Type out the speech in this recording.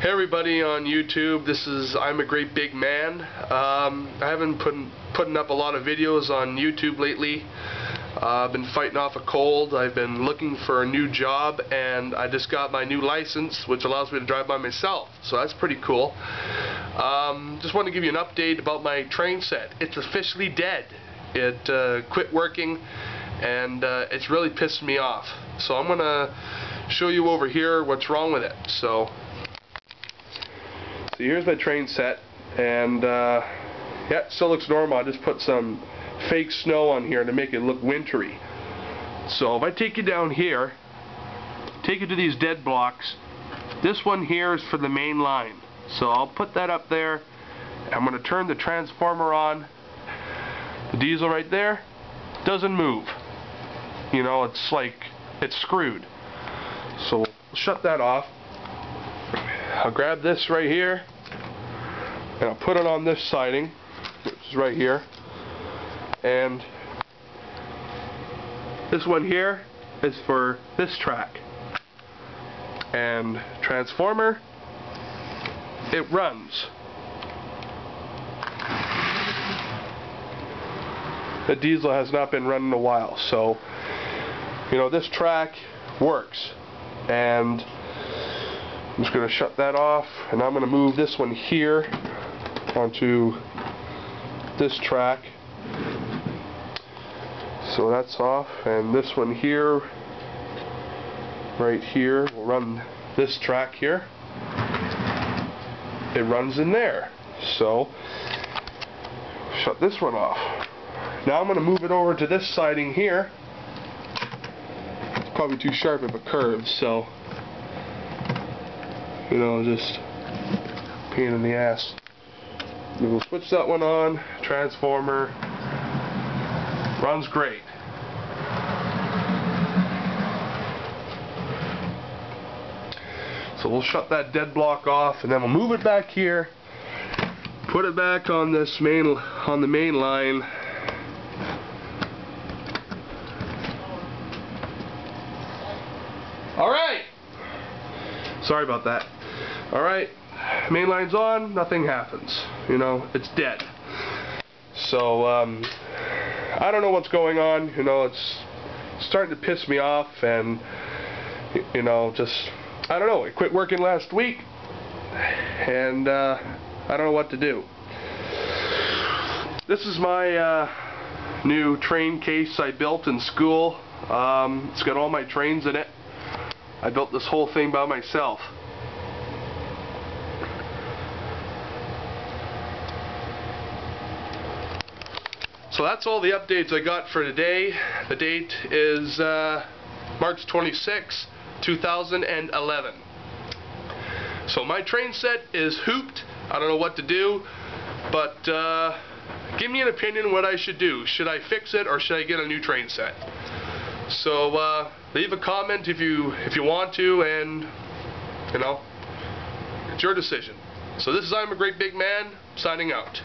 Hey everybody on YouTube, this is I'm a Great Big Man. Um, I haven't put putting up a lot of videos on YouTube lately. Uh, I've been fighting off a cold, I've been looking for a new job, and I just got my new license, which allows me to drive by myself, so that's pretty cool. Um, just want to give you an update about my train set. It's officially dead. It uh, quit working, and uh, it's really pissed me off. So I'm going to show you over here what's wrong with it. So so here's my train set, and uh, yeah, still looks normal. I just put some fake snow on here to make it look wintry. So if I take you down here, take you to these dead blocks, this one here is for the main line. So I'll put that up there. I'm going to turn the transformer on. The diesel right there doesn't move. You know, it's like, it's screwed. So we'll shut that off. I'll grab this right here and I'll put it on this siding which is right here. And this one here is for this track. And transformer it runs. The diesel has not been running a while so you know this track works. And I'm just going to shut that off and I'm going to move this one here onto this track. So that's off and this one here right here will run this track here. It runs in there. So shut this one off. Now I'm going to move it over to this siding here. It's probably too sharp of a curve so you know, just pain in the ass. We'll switch that one on, transformer, runs great. So we'll shut that dead block off and then we'll move it back here, put it back on this main, on the main line, Alright! Sorry about that. Alright, main line's on, nothing happens. You know, it's dead. So, um, I don't know what's going on. You know, it's starting to piss me off and, you know, just, I don't know. It quit working last week and uh, I don't know what to do. This is my uh, new train case I built in school. Um, it's got all my trains in it. I built this whole thing by myself. So that's all the updates I got for today. The date is uh, March 26, 2011. So my train set is hooped. I don't know what to do, but uh, give me an opinion what I should do. Should I fix it or should I get a new train set? So uh, leave a comment if you if you want to, and you know, it's your decision. So this is I'm a Great Big Man signing out.